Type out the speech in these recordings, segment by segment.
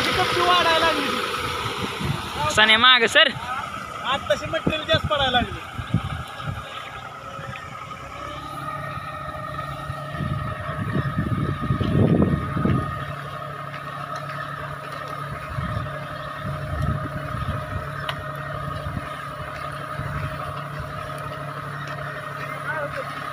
तशी कपची वाढायला लागली. सने माग सर. आज तशी मटेरियल जास्त पडायला लागली. Thank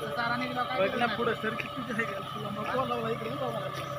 बघ ना पुढं सर किती आहे तुला मग बोलावला इकडे.